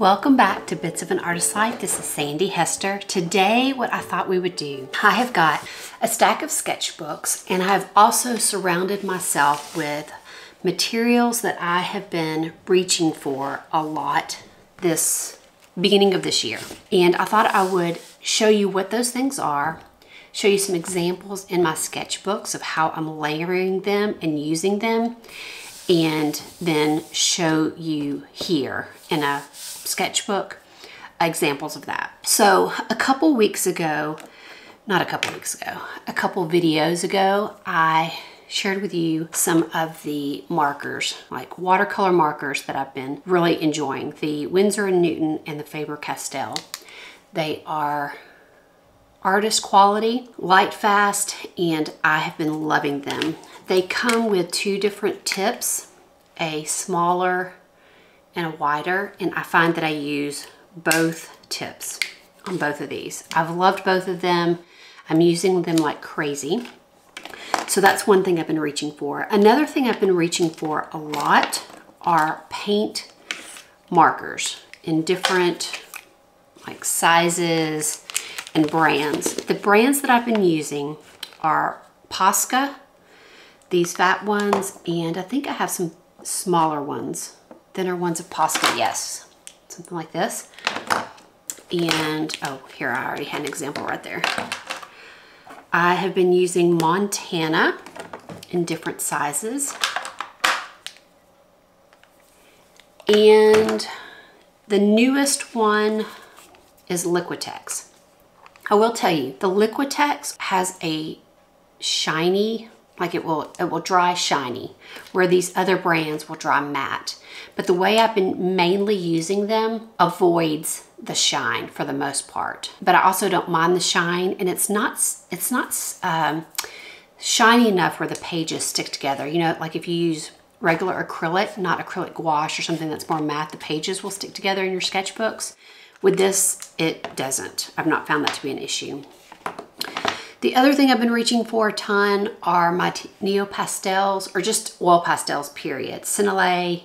Welcome back to Bits of an Artist's Life. This is Sandi Hester. Today, what I thought we would do, I have got a stack of sketchbooks and I've also surrounded myself with materials that I have been reaching for a lot this beginning of this year. And I thought I would show you what those things are, show you some examples in my sketchbooks of how I'm layering them and using them, and then show you here in a sketchbook examples of that. So a couple weeks ago, not a couple weeks ago, a couple videos ago, I shared with you some of the markers, like watercolor markers that I've been really enjoying. The Winsor & Newton and the Faber-Castell. They are artist quality, light fast, and I have been loving them. They come with two different tips, a smaller and a wider, and I find that I use both tips on both of these. I've loved both of them. I'm using them like crazy. So that's one thing I've been reaching for. Another thing I've been reaching for a lot are paint markers in different like sizes and brands. The brands that I've been using are Posca, these fat ones, and I think I have some smaller ones, thinner ones of Posca, yes. Something like this. And, oh, here I already had an example right there. I have been using Montana in different sizes. And the newest one is Liquitex. I will tell you, the Liquitex has a shiny, like it will, it will dry shiny, where these other brands will dry matte. But the way I've been mainly using them avoids the shine for the most part. But I also don't mind the shine and it's not, it's not um, shiny enough where the pages stick together. You know, like if you use regular acrylic, not acrylic gouache or something that's more matte, the pages will stick together in your sketchbooks. With this, it doesn't. I've not found that to be an issue. The other thing I've been reaching for a ton are my Neo Pastels, or just oil pastels, period. Sennelier.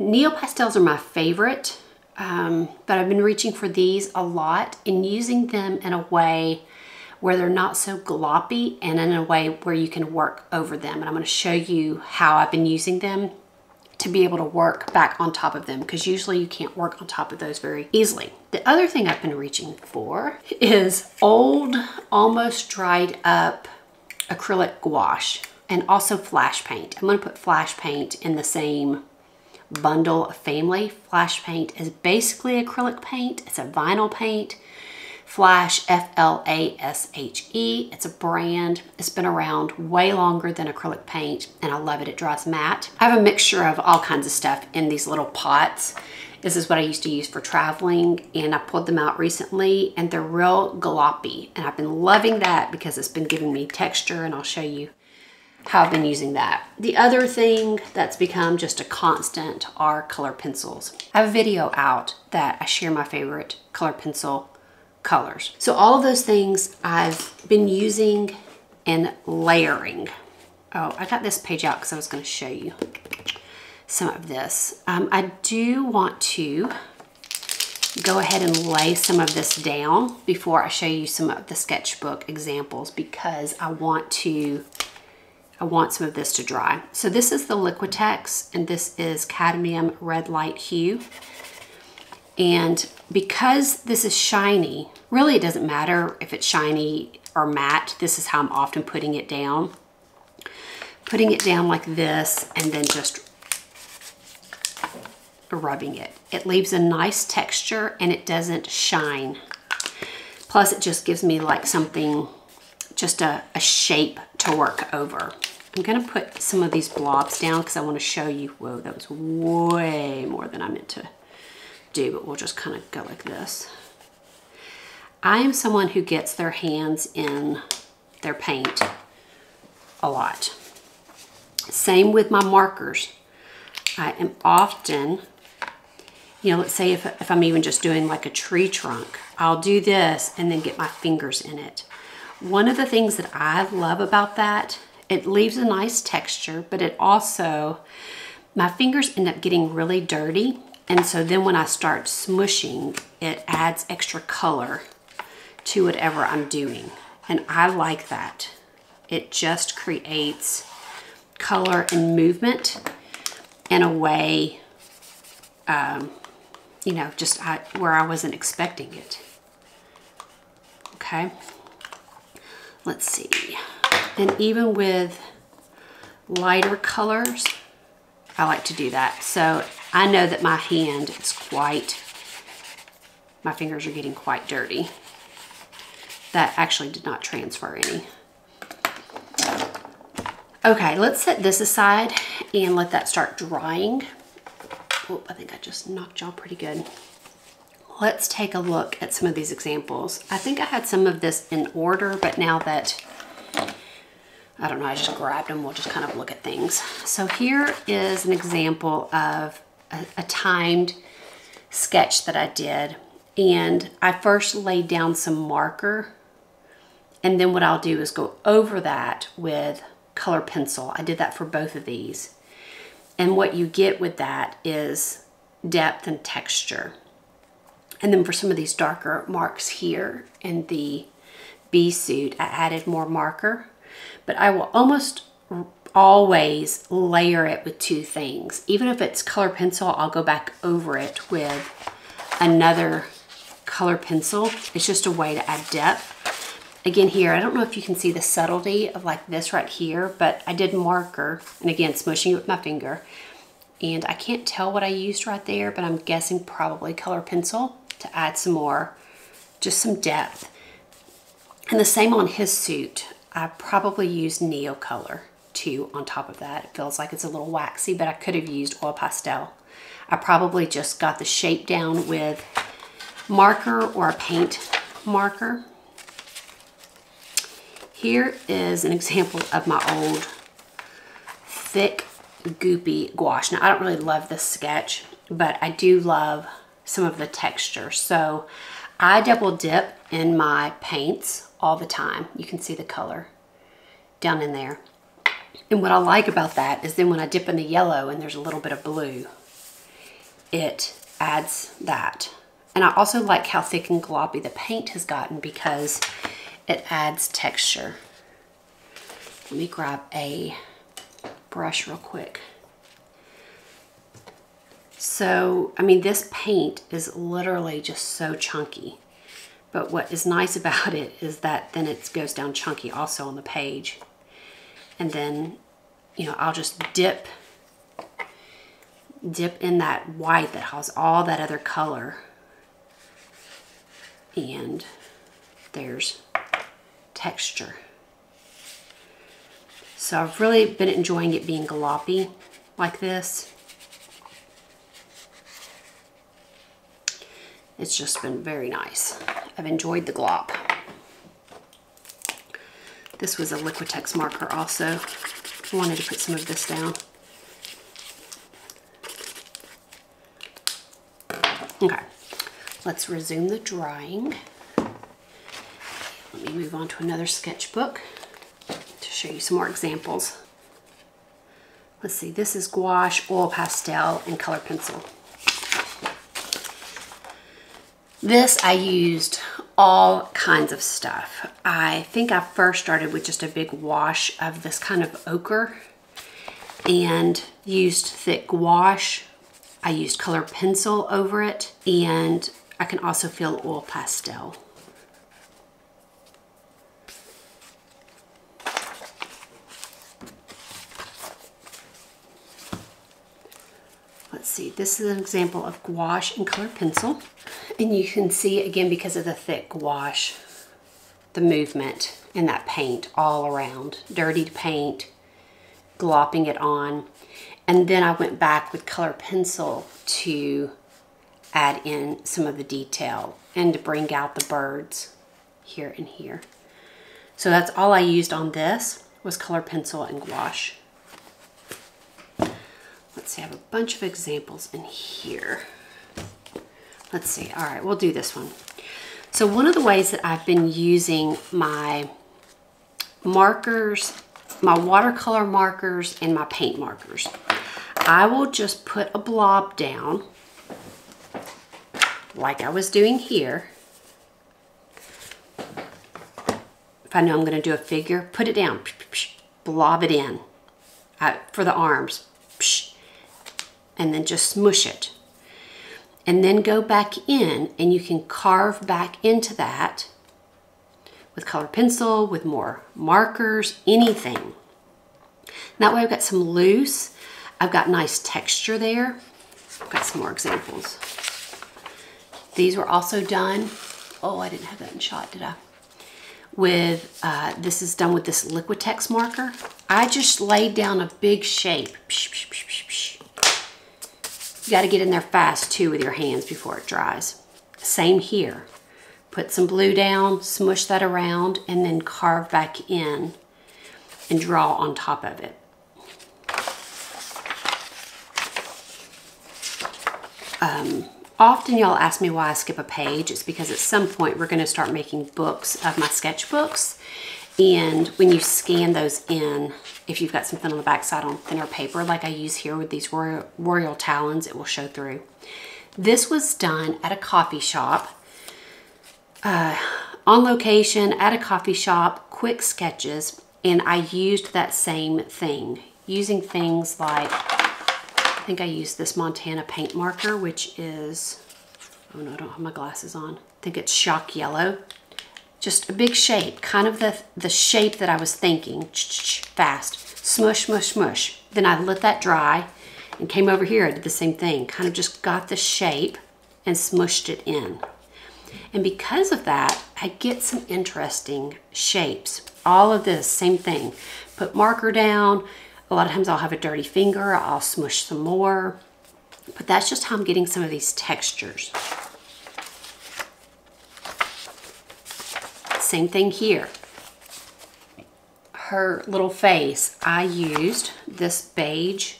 Neo Pastels are my favorite. Um, but I've been reaching for these a lot and using them in a way where they're not so gloppy and in a way where you can work over them. And I'm going to show you how I've been using them to be able to work back on top of them because usually you can't work on top of those very easily. The other thing I've been reaching for is old, almost dried up acrylic gouache and also Flashe paint. I'm going to put Flashe paint in the same bundle family. Flashe paint is basically acrylic paint. It's a vinyl paint. Flashe, F-L-A-S-H-E. It's a brand. It's been around way longer than acrylic paint and I love it. It dries matte. I have a mixture of all kinds of stuff in these little pots. This is what I used to use for traveling and I pulled them out recently and they're real gloppy and I've been loving that because it's been giving me texture and I'll show you how I've been using that. The other thing that's become just a constant are color pencils. I have a video out that I share my favorite color pencil colors. So all of those things I've been using and layering. Oh, I got this page out because I was going to show you some of this. Um, I do want to go ahead and lay some of this down before I show you some of the sketchbook examples because I want to I want some of this to dry. So this is the Liquitex and this is cadmium red light hue. And because this is shiny, really it doesn't matter if it's shiny or matte. This is how I'm often putting it down. Putting it down like this and then just rubbing it. It leaves a nice texture and it doesn't shine. Plus it just gives me like something, just a, a shape to work over. I'm gonna put some of these blobs down because I wanna show you, whoa, that was way more than I meant to do, but we'll just kind of go like this. I am someone who gets their hands in their paint a lot. Same with my markers. I am often, you know, let's say if, if I'm even just doing like a tree trunk, I'll do this and then get my fingers in it. One of the things that I love about that it leaves a nice texture, but it also, my fingers end up getting really dirty And so then when I start smushing, it adds extra color to whatever I'm doing. And I like that. It just creates color and movement in a way, um, you know, just I, where I wasn't expecting it. Okay. Let's see. And even with lighter colors, I like to do that. So I know that my hand is quite, my fingers are getting quite dirty. That actually did not transfer any. Okay, let's set this aside and let that start drying. Oh, I think I just knocked y'all pretty good. Let's take a look at some of these examples. I think I had some of this in order, but now that, I don't know, I just grabbed them, we'll just kind of look at things. So here is an example of a, a timed sketch that I did. And I first laid down some marker and then what I'll do is go over that with color pencil. I did that for both of these. And what you get with that is depth and texture. And then for some of these darker marks here in the bee suit, I added more marker. But I will almost always layer it with two things. Even if it's color pencil, I'll go back over it with another color pencil. It's just a way to add depth. Again here, I don't know if you can see the subtlety of like this right here, but I did marker, and again, smushing it with my finger. And I can't tell what I used right there, but I'm guessing probably color pencil to add some more, just some depth. And the same on his suit. I probably used Neocolor too on top of that. It feels like it's a little waxy, but I could have used oil pastel. I probably just got the shape down with marker or a paint marker here is an example of my old thick, goopy gouache. Now, I don't really love this sketch, but I do love some of the texture. So I double dip in my paints all the time. You can see the color down in there. And what I like about that is then when I dip in the yellow and there's a little bit of blue, it adds that. And I also like how thick and gloppy the paint has gotten because it adds texture. Let me grab a brush real quick. So, I mean, this paint is literally just so chunky. But what is nice about it is that then it goes down chunky also on the page. And then, you know, I'll just dip, dip in that white that has all that other color. And there's texture. So I've really been enjoying it being gloppy like this. It's just been very nice. I've enjoyed the glop. This was a Liquitex marker also. I wanted to put some of this down. Okay, let's resume the drying. Let me move on to another sketchbook to show you some more examples. Let's see, this is gouache, oil pastel, and color pencil. This I used all kinds of stuff. I think I first started with just a big wash of this kind of ochre and used thick gouache. I used color pencil over it and I can also feel oil pastel. Let's see, this is an example of gouache and color pencil. And you can see, again, because of the thick wash, the movement in that paint all around. Dirtied paint, glopping it on. And then I went back with color pencil to add in some of the detail and to bring out the birds here and here. So that's all I used on this was color pencil and gouache. Let's see, I have a bunch of examples in here. Let's see, all right, we'll do this one. So one of the ways that I've been using my markers, my watercolor markers and my paint markers, I will just put a blob down like I was doing here. If I know I'm going to do a figure, put it down, blob it in uh, for the arms, and then just smush it. And then go back in and you can carve back into that with color pencil, with more markers, anything. that way I've got some loose, I've got nice texture there. I've got some more examples. These were also done, oh, I didn't have that in shot, did I? With, uh, this is done with this Liquitex marker. I just laid down a big shape. You gotta get in there fast too with your hands before it dries. Same here. Put some blue down, smush that around, and then carve back in and draw on top of it. Um, often y'all ask me why I skip a page. It's because at some point we're gonna start making books of my sketchbooks. And when you scan those in, if you've got something on the backside on thinner paper, like I use here with these Royal, Royal Talens, it will show through. This was done at a coffee shop, uh, on location, at a coffee shop, quick sketches, and I used that same thing, using things like I think I used this Montana paint marker, which is, oh no, I don't have my glasses on. I think it's shock yellow. Just a big shape, kind of the, the shape that I was thinking, fast. Smush, smush, smush. Then I let that dry and came over here, I did the same thing. Kind of just got the shape and smushed it in. And because of that, I get some interesting shapes. All of this, same thing. Put marker down, a lot of times I'll have a dirty finger, I'll smush some more, but that's just how I'm getting some of these textures. Same thing here. Her little face, I used this beige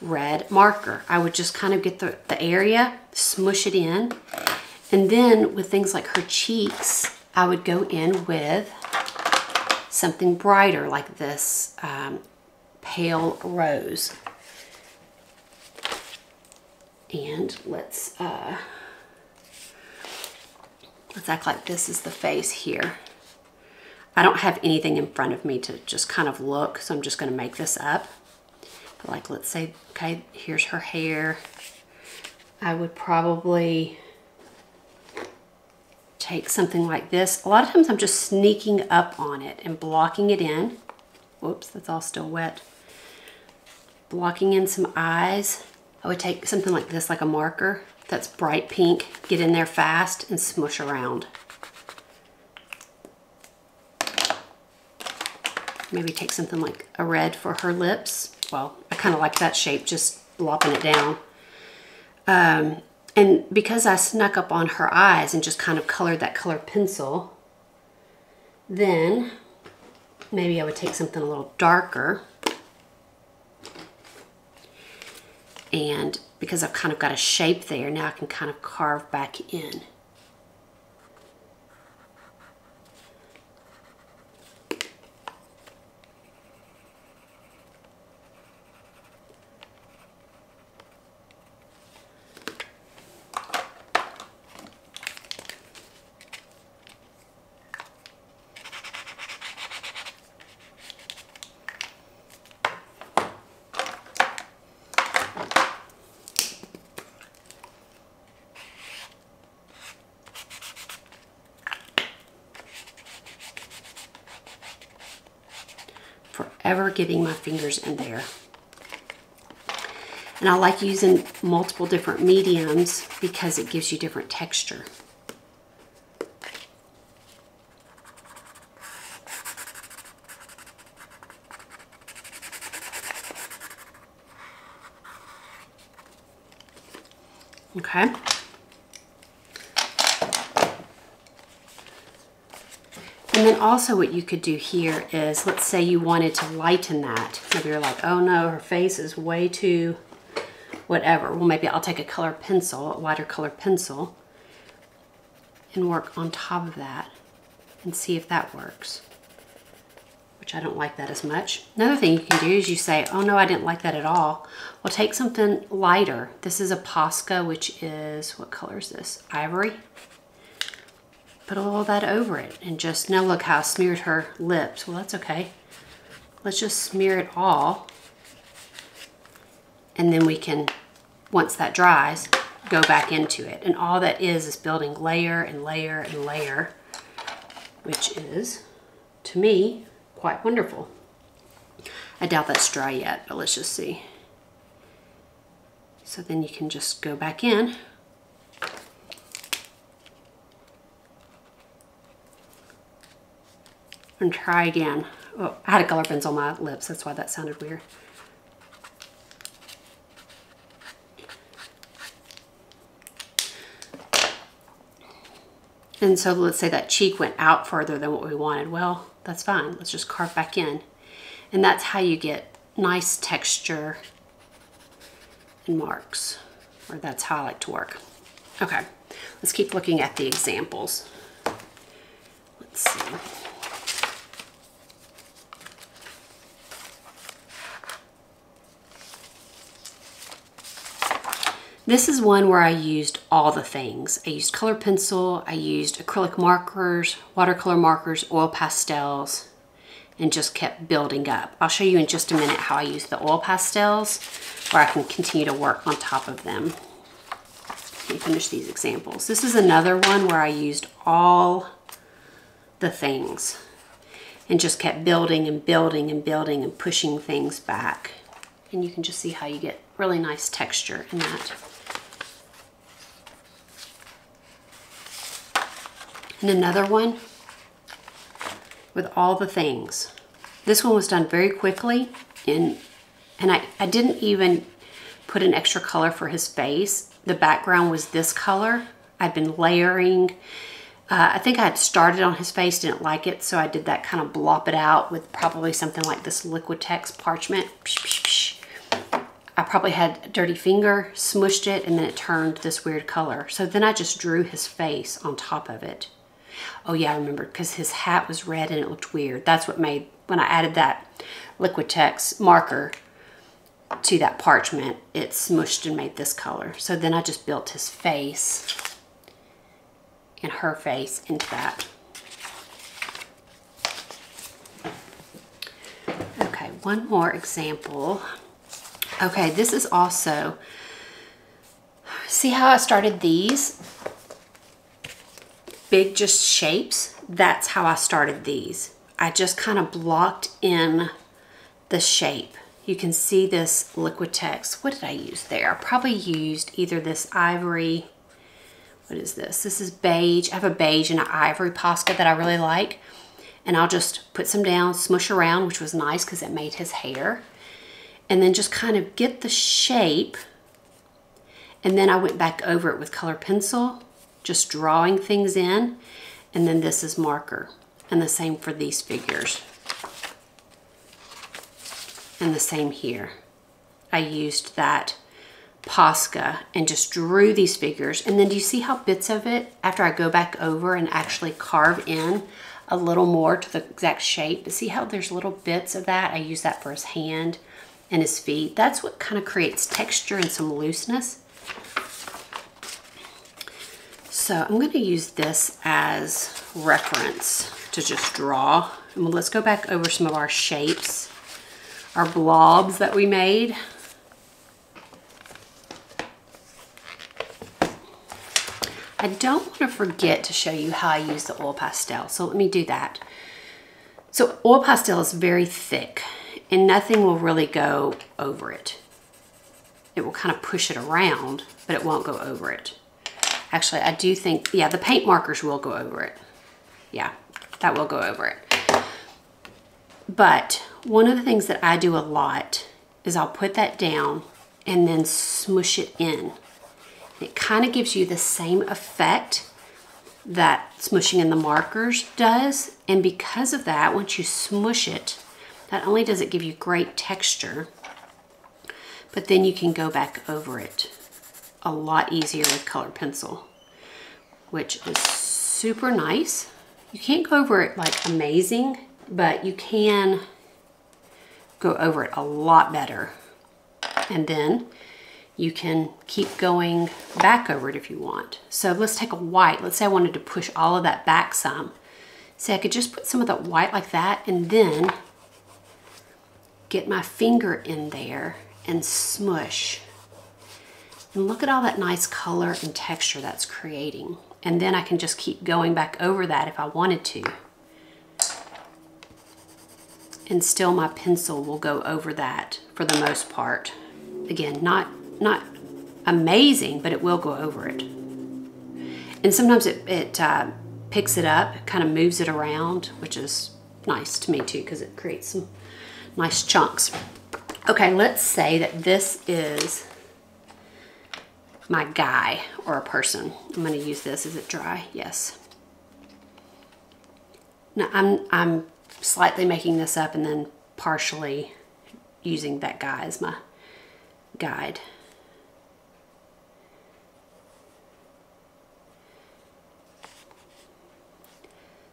red marker. I would just kind of get the, the area, smush it in, and then with things like her cheeks, I would go in with something brighter like this um, pale rose. And let's, uh, let's act like this is the face here. I don't have anything in front of me to just kind of look, so I'm just gonna make this up. But like, let's say, okay, here's her hair. I would probably take something like this. A lot of times I'm just sneaking up on it and blocking it in. Whoops, that's all still wet blocking in some eyes. I would take something like this, like a marker that's bright pink, get in there fast and smush around. Maybe take something like a red for her lips. Well, I kind of like that shape, just lopping it down. Um, and because I snuck up on her eyes and just kind of colored that color pencil, then maybe I would take something a little darker And because I've kind of got a shape there, now I can kind of carve back in. Forever getting my fingers in there. And I like using multiple different mediums because it gives you different texture. Okay. Also what you could do here is, let's say you wanted to lighten that. Maybe you're like, oh no, her face is way too whatever. Well, maybe I'll take a color pencil, a lighter color pencil, and work on top of that and see if that works. which I don't like that as much. Another thing you can do is you say, oh no, I didn't like that at all. Well, take something lighter. This is a Posca, which is, what color is this? Ivory. Put a all that over it and just, now look how I smeared her lips. Well, that's okay. Let's just smear it all. And then we can, once that dries, go back into it. And all that is is building layer and layer and layer, which is, to me, quite wonderful. I doubt that's dry yet, but let's just see. So then you can just go back in. And try again. Oh, I had a color pencil on my lips, that's why that sounded weird. And so let's say that cheek went out further than what we wanted. Well, that's fine. Let's just carve back in. And that's how you get nice texture and marks. Or that's how I like to work. Okay, let's keep looking at the examples. Let's see. This is one where I used all the things. I used color pencil, I used acrylic markers, watercolor markers, oil pastels, and just kept building up. I'll show you in just a minute how I use the oil pastels where I can continue to work on top of them. Let me finish these examples. This is another one where I used all the things and just kept building and building and building and pushing things back. And you can just see how you get really nice texture in that. And another one with all the things. This one was done very quickly and, and I, I didn't even put an extra color for his face. The background was this color. I'd been layering. Uh, I think I had started on his face, didn't like it, so I did that kind of blop it out with probably something like this Liquitex parchment. I probably had a dirty finger, smushed it, and then it turned this weird color. So then I just drew his face on top of it. Oh yeah, I remember because his hat was red and it looked weird. That's what made, when I added that Liquitex marker to that parchment, it smushed and made this color. So then I just built his face and her face into that. Okay, one more example. Okay, this is also, see how I started these? Big just shapes, that's how I started these. I just kind of blocked in the shape. You can see this Liquitex. What did I use there? I probably used either this ivory, what is this? This is beige. I have a beige and an ivory Posca that I really like. And I'll just put some down, smush around, which was nice because it made his hair. And then just kind of get the shape. And then I went back over it with color pencil just drawing things in. And then this is marker. And the same for these figures. And the same here. I used that Posca and just drew these figures. And then do you see how bits of it, after I go back over and actually carve in a little more to the exact shape, but see how there's little bits of that? I use that for his hand and his feet. That's what kind of creates texture and some looseness. So I'm going to use this as reference to just draw. And let's go back over some of our shapes, our blobs that we made. I don't want to forget to show you how I use the oil pastel, so let me do that. So oil pastel is very thick and nothing will really go over it. It will kind of push it around, but it won't go over it. Actually, I do think, yeah, the paint markers will go over it. Yeah, that will go over it. But one of the things that I do a lot is I'll put that down and then smush it in. It kind of gives you the same effect that smushing in the markers does. And because of that, once you smush it, not only does it give you great texture, but then you can go back over it a lot easier with colored pencil, which is super nice. You can't go over it like amazing, but you can go over it a lot better. And then you can keep going back over it if you want. So let's take a white. Let's say I wanted to push all of that back some. Say I could just put some of that white like that and then get my finger in there and smush. And look at all that nice color and texture that's creating. And then I can just keep going back over that if I wanted to. And still my pencil will go over that for the most part. Again, not, not amazing, but it will go over it. And sometimes it, it uh, picks it up, kind of moves it around, which is nice to me too, because it creates some nice chunks. Okay, let's say that this is my guy or a person. I'm gonna use this. Is it dry? Yes. Now I'm, I'm slightly making this up and then partially using that guy as my guide.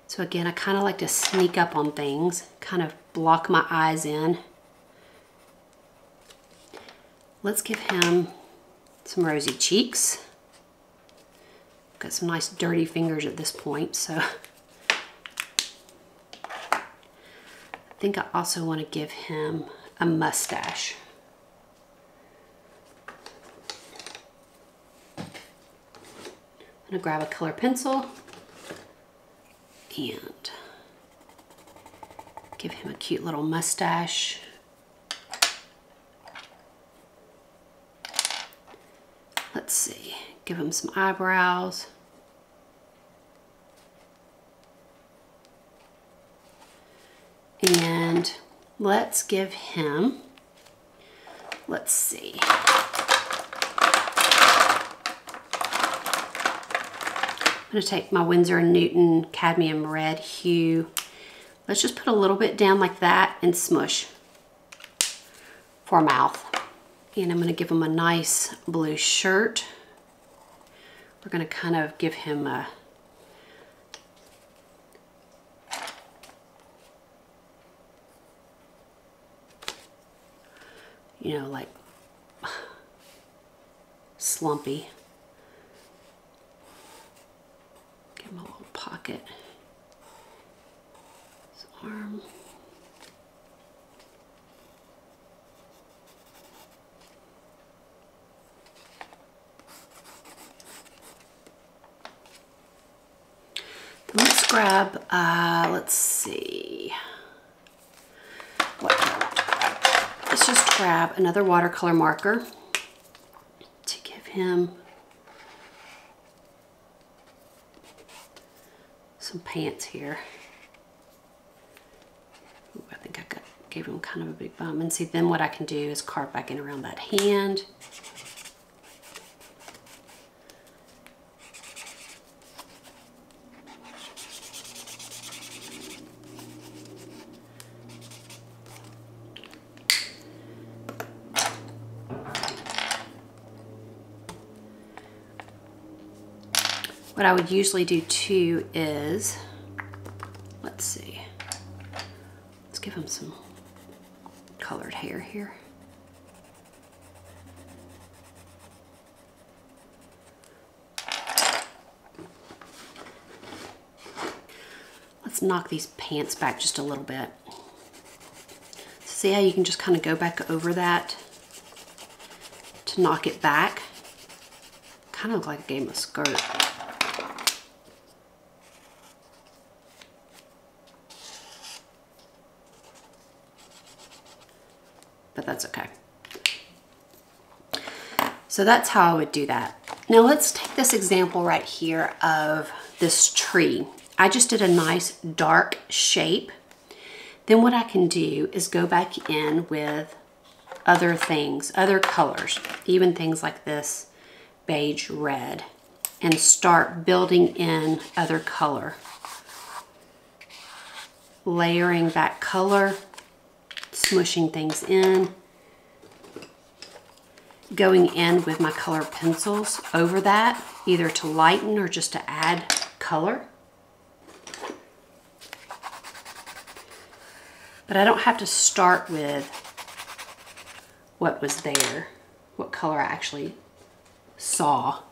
So again, I kind of like to sneak up on things, kind of block my eyes in. Let's give him some rosy cheeks. Got some nice dirty fingers at this point, so I think I also want to give him a mustache. I'm gonna grab a color pencil and give him a cute little mustache. Let's see, give him some eyebrows. And let's give him, let's see, I'm gonna take my Winsor & Newton cadmium red hue. Let's just put a little bit down like that and smush for mouth. And I'm gonna give him a nice blue shirt. We're gonna kind of give him a you know, like slumpy. my little pocket. His arm. Then let's grab, uh, let's see. What Let's just grab another watercolor marker to give him some pants here. Ooh, I think I got, gave him kind of a big bump. And see, then what I can do is carve back in around that hand. What I would usually do too is, let's see, let's give him some colored hair here. Let's knock these pants back just a little bit. See how you can just kind of go back over that to knock it back? Kind of like a game of skirt. but that's okay. So that's how I would do that. Now let's take this example right here of this tree. I just did a nice dark shape. Then what I can do is go back in with other things, other colors, even things like this beige red, and start building in other color. Layering that color smushing things in, going in with my color pencils over that, either to lighten or just to add color. But I don't have to start with what was there, what color I actually saw.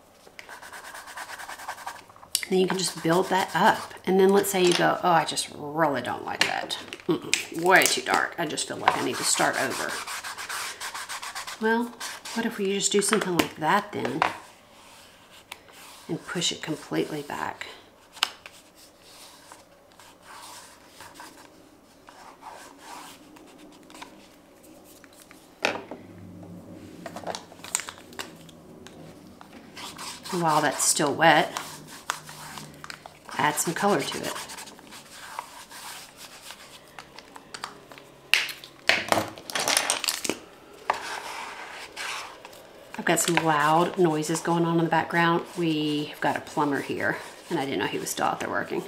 Then you can just build that up. And then let's say you go, oh, I just really don't like that. Mm -mm, way too dark. I just feel like I need to start over. Well, what if we just do something like that then? And push it completely back. While that's still wet, add some color to it. I've got some loud noises going on in the background. We've got a plumber here and I didn't know he was still out there working.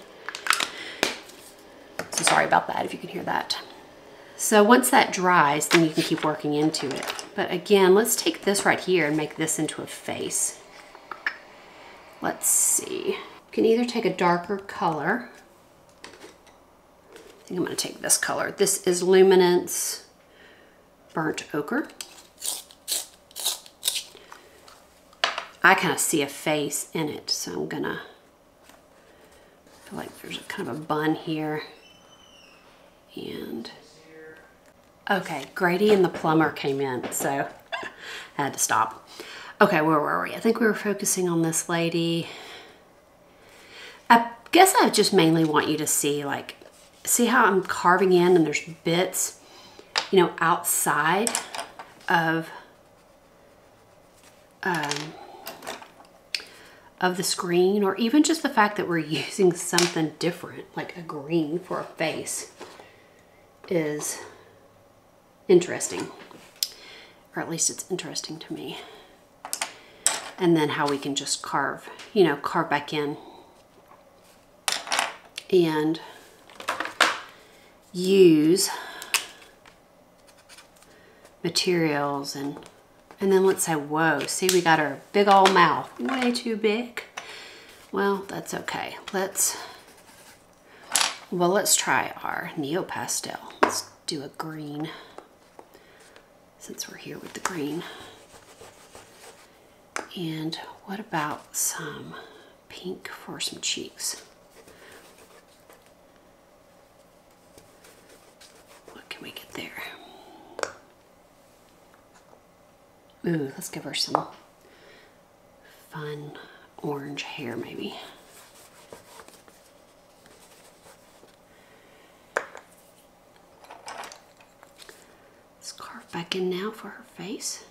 So sorry about that if you can hear that. So once that dries, then you can keep working into it. But again, let's take this right here and make this into a face. Let's see You can either take a darker color. I think I'm gonna take this color. This is Luminance Burnt Ochre. I kind of see a face in it, so I'm gonna feel like there's a kind of a bun here. And okay, Grady and the plumber came in, so I had to stop. Okay, where were we? I think we were focusing on this lady. I guess I just mainly want you to see like, see how I'm carving in and there's bits, you know, outside of, um, of the screen or even just the fact that we're using something different, like a green for a face is interesting, or at least it's interesting to me. And then how we can just carve, you know, carve back in and use materials and and then let's say whoa see we got our big old mouth. Way too big. Well that's okay. Let's well let's try our neo pastel let's do a green since we're here with the green. And what about some pink for some cheeks? What can we get there? Ooh, let's give her some fun orange hair maybe. Let's carve back in now for her face.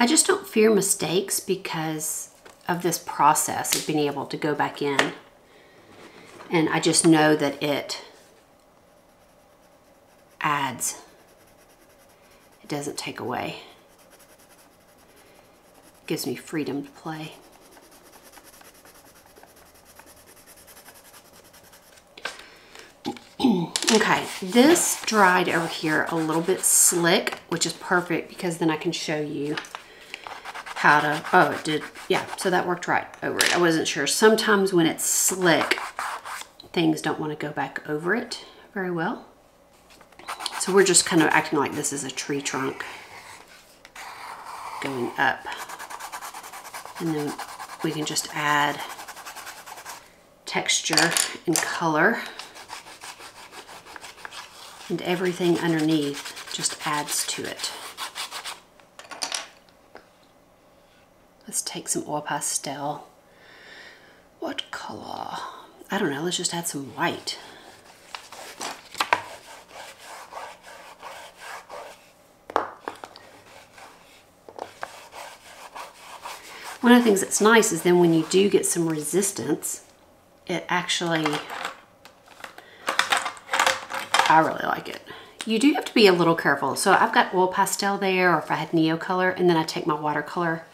I just don't fear mistakes because of this process of being able to go back in. And I just know that it adds. It doesn't take away. It gives me freedom to play. okay, this dried over here a little bit slick, which is perfect because then I can show you how to, oh, it did, yeah, so that worked right over it. I wasn't sure. Sometimes when it's slick, things don't want to go back over it very well. So we're just kind of acting like this is a tree trunk going up. And then we can just add texture and color. And everything underneath just adds to it. Let's take some oil pastel. What color? I don't know, let's just add some white. One of the things that's nice is then when you do get some resistance, it actually, I really like it. You do have to be a little careful. So I've got oil pastel there, or if I had neo color, and then I take my watercolor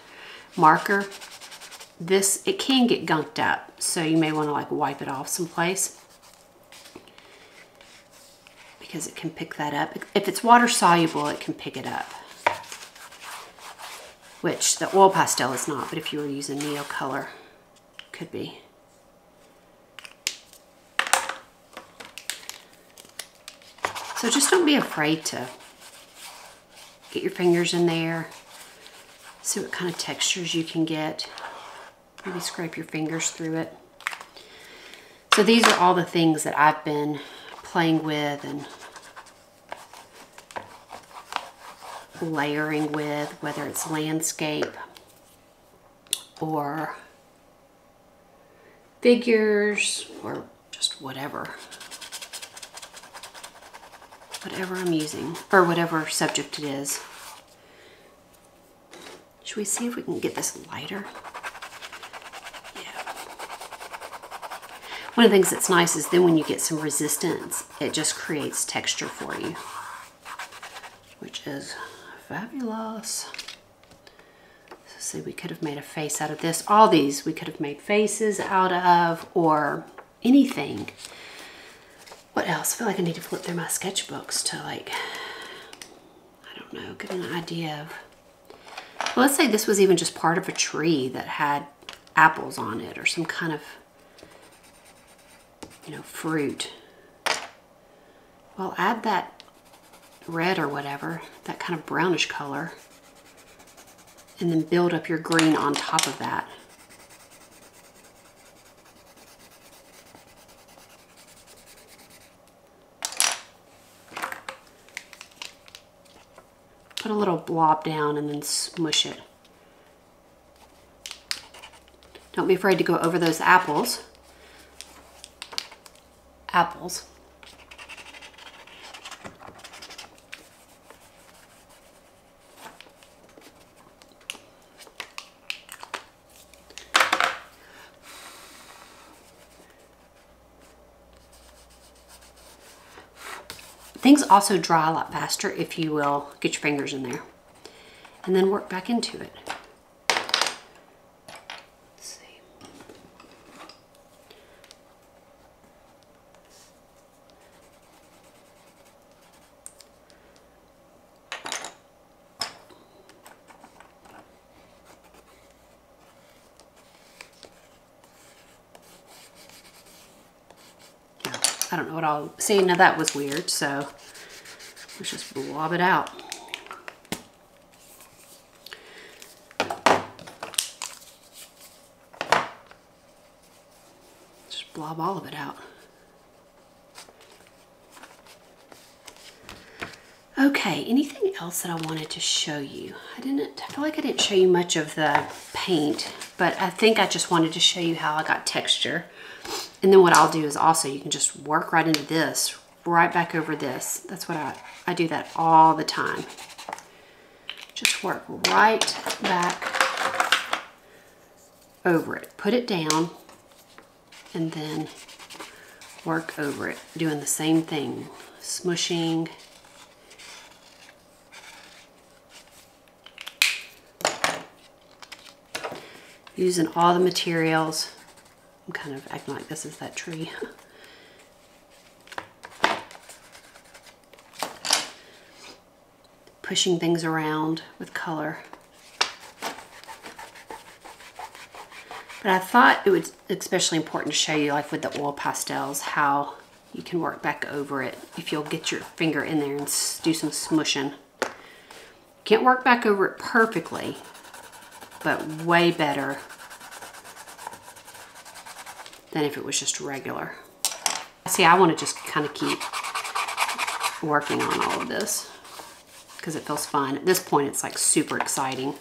marker, this, it can get gunked up. So you may want to like wipe it off someplace because it can pick that up. If it's water soluble, it can pick it up. which the oil pastel is not, but if you were using Neo Color, could be. So just don't be afraid to get your fingers in there, see what kind of textures you can get. Maybe scrape your fingers through it. So these are all the things that I've been playing with and layering with, whether it's landscape or figures or just whatever. Whatever I'm using, or whatever subject it is. Should we see if we can get this lighter? Yeah. One of the things that's nice is then when you get some resistance, it just creates texture for you, which is fabulous. So see, we could have made a face out of this. All these we could have made faces out of or anything. What else? I feel like I need to flip through my sketchbooks to like, I don't know, get an idea of. Let's say this was even just part of a tree that had apples on it or some kind of, you know, fruit. Well, add that red or whatever, that kind of brownish color, and then build up your green on top of that. Put a little blob down and then smush it. Don't be afraid to go over those apples. Apples. Things also dry a lot faster if you will get your fingers in there and then work back into it. I don't know what I'll see. Now that was weird, so let's just blob it out. Just blob all of it out. Okay, anything else that I wanted to show you? I didn't, I feel like I didn't show you much of the paint, but I think I just wanted to show you how I got texture. And then what I'll do is also, you can just work right into this, right back over this. That's what I, I do that all the time. Just work right back over it. Put it down and then work over it, doing the same thing, smushing. Using all the materials. I'm kind of acting like this is that tree. Pushing things around with color. But I thought it was especially important to show you, like with the oil pastels, how you can work back over it if you'll get your finger in there and do some smushing. Can't work back over it perfectly, but way better than if it was just regular. See, I want to just kind of keep working on all of this because it feels fun. At this point, it's like super exciting.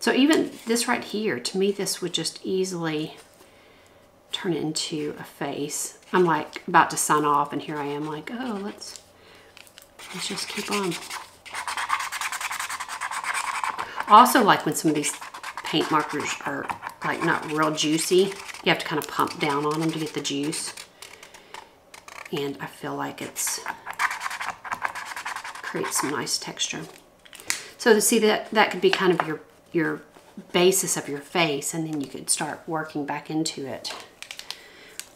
So even this right here, to me, this would just easily turn into a face. I'm like about to sign off and here I am like, oh, let's, let's just keep on. Also like when some of these paint markers are like not real juicy, you have to kind of pump down on them to get the juice. And I feel like it's creates some nice texture. So to see that that could be kind of your your basis of your face and then you could start working back into it.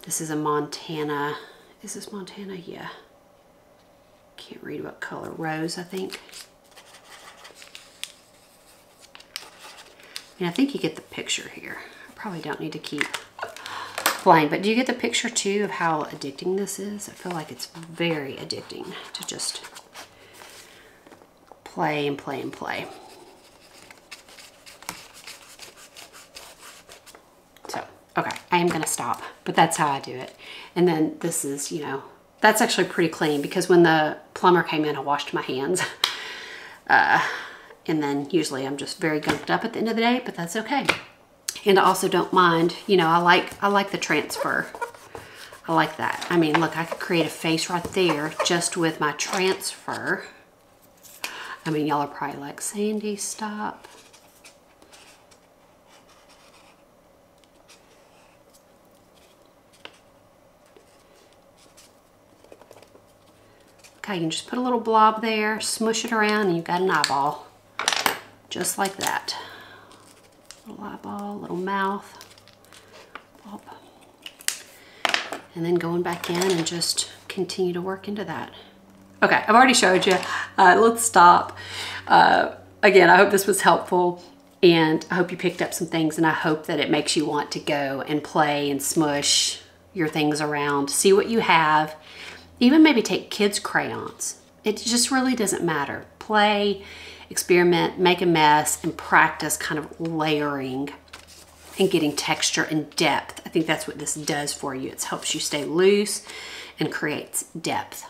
This is a Montana, is this Montana? Yeah. Can't read what color, rose I think. mean, I think you get the picture here. I probably don't need to keep playing, but do you get the picture too of how addicting this is? I feel like it's very addicting to just play and play and play. So, okay, I am gonna stop, but that's how I do it. And then this is, you know, that's actually pretty clean because when the plumber came in, I washed my hands. Uh, and then usually I'm just very gunked up at the end of the day, but that's okay. And I also don't mind, you know, I like, I like the transfer. I like that. I mean, look, I could create a face right there just with my transfer. I mean, y'all are probably like, Sandi, stop. Okay, you can just put a little blob there, smush it around, and you've got an eyeball. Just like that. Little eyeball, little mouth. Blob. And then going back in and just continue to work into that. Okay, I've already showed you. Uh, let's stop. Uh, again, I hope this was helpful and I hope you picked up some things and I hope that it makes you want to go and play and smush your things around. See what you have even maybe take kids' crayons. It just really doesn't matter. Play, experiment, make a mess, and practice kind of layering and getting texture and depth. I think that's what this does for you. It helps you stay loose and creates depth.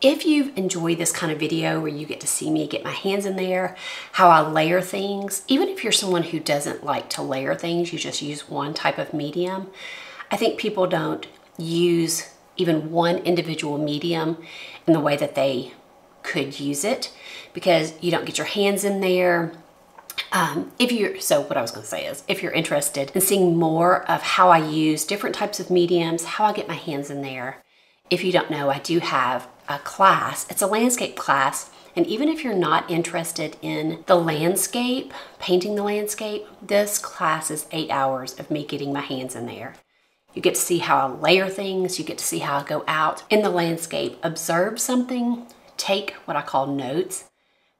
If you've enjoyed this kind of video where you get to see me get my hands in there, how I layer things, even if you're someone who doesn't like to layer things, you just use one type of medium, I think people don't use even one individual medium in the way that they could use it because you don't get your hands in there. Um, if you're, so what I was gonna say is, if you're interested in seeing more of how I use different types of mediums, how I get my hands in there, if you don't know, I do have a class. It's a landscape class. And even if you're not interested in the landscape, painting the landscape, this class is eight hours of me getting my hands in there. You get to see how I layer things. You get to see how I go out in the landscape, observe something, take what I call notes,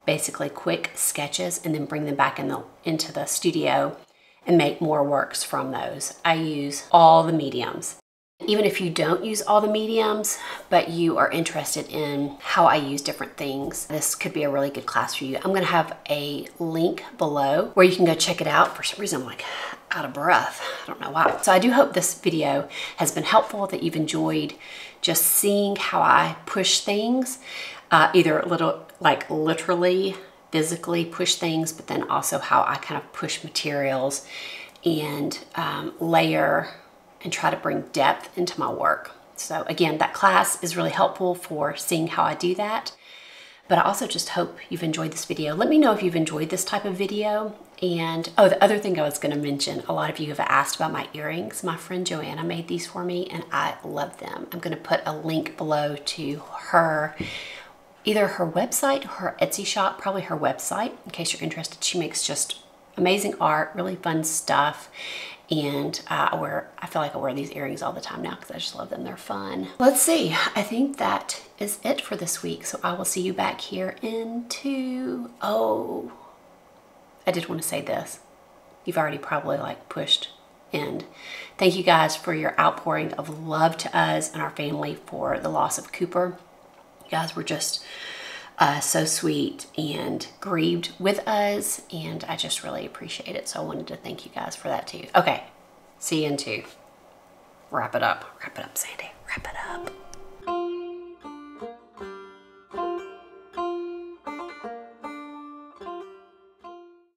basically quick sketches, and then bring them back in the, into the studio and make more works from those. I use all the mediums. Even if you don't use all the mediums, but you are interested in how I use different things, this could be a really good class for you. I'm gonna have a link below where you can go check it out. For some reason, I'm like, out of breath. I don't know why. So I do hope this video has been helpful, that you've enjoyed just seeing how I push things, uh, either a little like literally physically push things, but then also how I kind of push materials and um, layer and try to bring depth into my work. So again, that class is really helpful for seeing how I do that. But I also just hope you've enjoyed this video. Let me know if you've enjoyed this type of video. And oh, the other thing I was gonna mention, a lot of you have asked about my earrings. My friend Joanna made these for me and I love them. I'm gonna put a link below to her, either her website her Etsy shop, probably her website, in case you're interested. She makes just amazing art, really fun stuff. And uh, I wear I feel like I wear these earrings all the time now because I just love them. They're fun. Let's see. I think that is it for this week. So I will see you back here in two oh I did want to say this. You've already probably like pushed end thank you guys for your outpouring of love to us and our family for the loss of Cooper guys were just uh, so sweet and grieved with us. And I just really appreciate it. So I wanted to thank you guys for that too. Okay, see you in two. Wrap it up. Wrap it up, Sandi. Wrap it up.